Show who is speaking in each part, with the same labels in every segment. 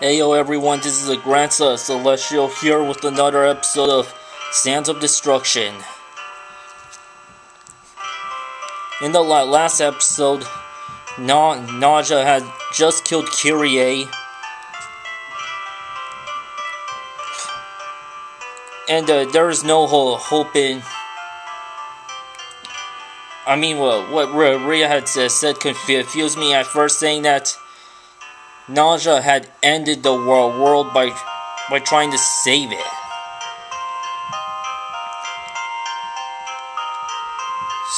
Speaker 1: Heyo everyone, this is the Grandsa Celestial here with another episode of Sands of Destruction. In the last episode, Na Naja had just killed Kyrie. And uh, there is no hope in. I mean, what, what Rhi'a had said confused me at first, saying that Naja had ended the world, world by, by trying to save it.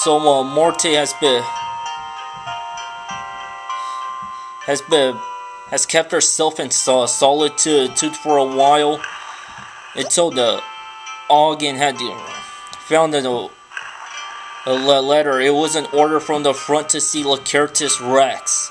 Speaker 1: So uh, Morte has been has been has kept herself in solitude for a while until the Agan had found a, a letter. It was an order from the front to see Lacertus Rex.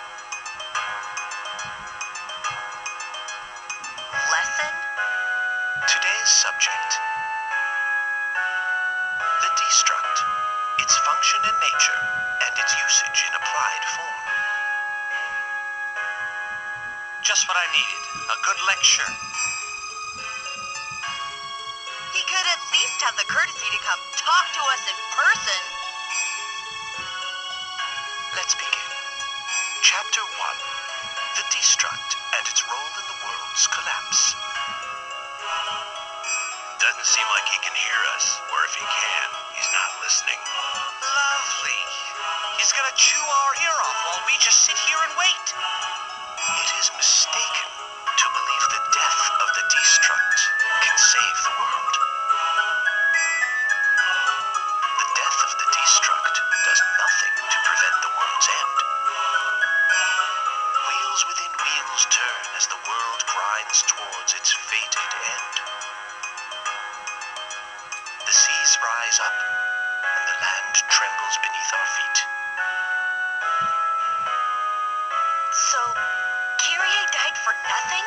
Speaker 2: subject. The destruct, its function in nature, and its usage in applied form. Just what I needed. A good lecture.
Speaker 3: He could at least have the courtesy to come talk to us in person.
Speaker 2: Let's begin. Chapter 1 The Destruct and its role in the world's collapse. Doesn't seem like he can hear us, or if he can, he's not listening. Lovely. He's gonna chew our ear off while we just sit here and wait. It is mistaken to believe the death of the destruct can save the world. End. The seas rise up, and the land trembles beneath our feet.
Speaker 3: So, Kyrie died for nothing?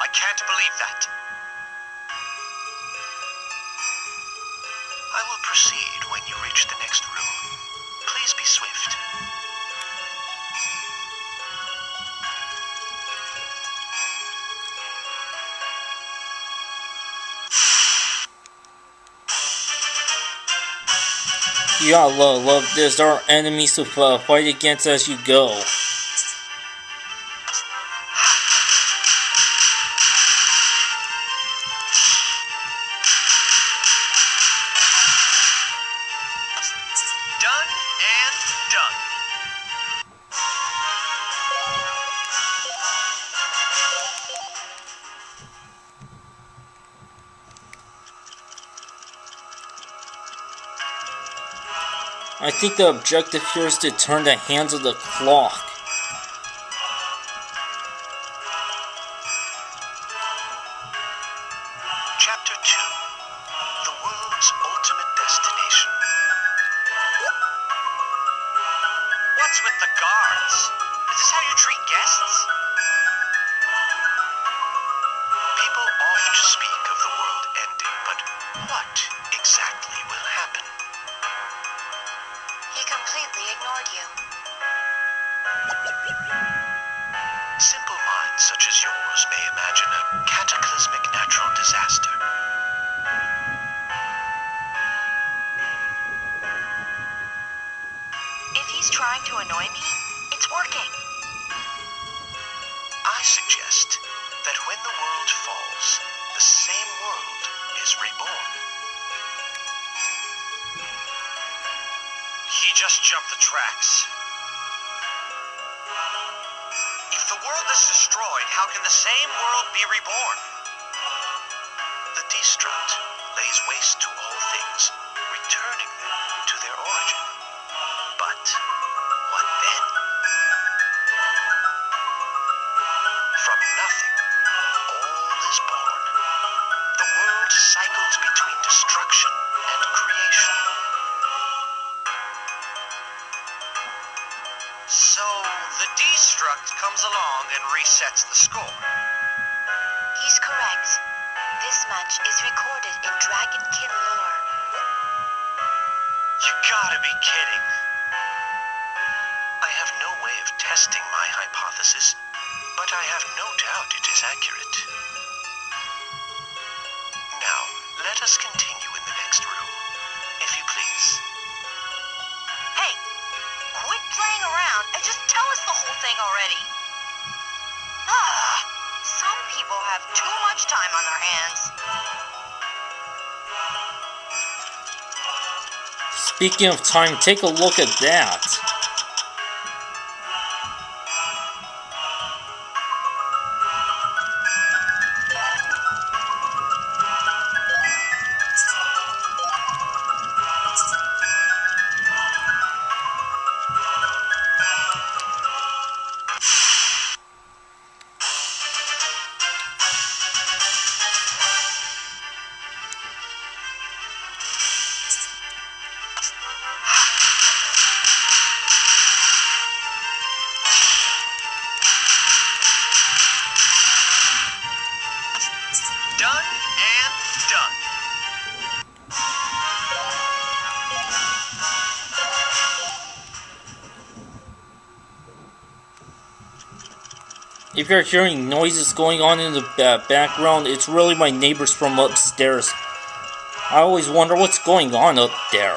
Speaker 2: I can't believe that. I will proceed when you reach the next room. Please be swift.
Speaker 1: You gotta love, love this. There are enemies to uh, fight against as you go. I think the objective here is to turn the hands of the clock.
Speaker 2: Chapter 2 The World's Ultimate Destination. What's with the guards? Is this how you treat guests? People speak of the world
Speaker 3: completely.
Speaker 2: Simple minds such as yours may imagine a cataclysmic natural disaster.
Speaker 3: If he's trying to annoy me, it's working.
Speaker 2: I suggest that when the world falls, the same world is reborn. Just jumped the tracks. If the world is destroyed, how can the same world be reborn? The destruct lays waste to all things, returning them to their origin. But what then? From nothing, all is born. The world cycles between destruction and creation. Destruct comes along and resets the score.
Speaker 3: He's correct. This match is recorded in Dragonkin lore.
Speaker 2: You gotta be kidding. I have no way of testing my hypothesis, but I have no doubt it is accurate. Now, let us continue the
Speaker 3: whole thing already. Ah, some people have too much time on their hands.
Speaker 1: Speaking of time, take a look at that. If you're hearing noises going on in the ba- background, it's really my neighbors from upstairs. I always wonder what's going on up there.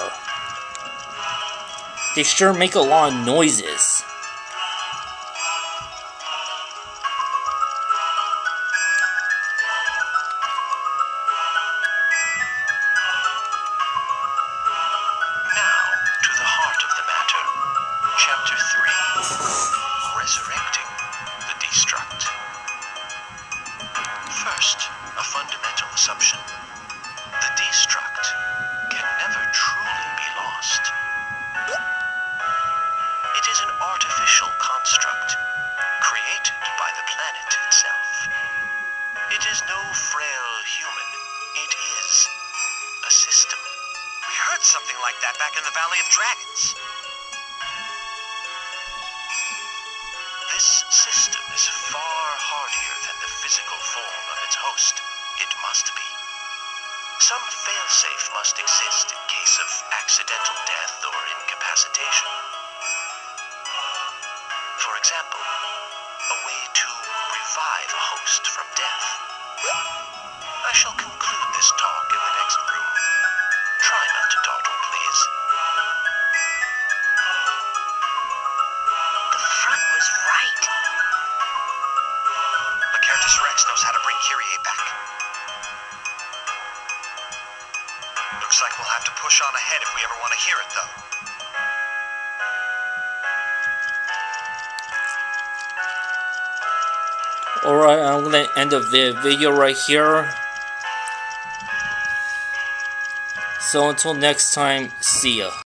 Speaker 1: They sure make a lot of noises.
Speaker 2: First, a fundamental assumption. The Destruct can never truly be lost. It is an artificial construct created by the planet itself. It is no frail human, it is a system. We heard something like that back in the Valley of Dragons. This system is far hardier than the physical form of its host. It must be. Some failsafe must exist in case of accidental death or incapacitation. For example, a way to revive a host from death. I shall conclude this talk in the next room. Try not to dawdle, Kyrie back. Looks like we'll have to push on ahead if we ever want to hear it, though.
Speaker 1: Alright, I'm gonna end of the video right here. So until next time, see ya.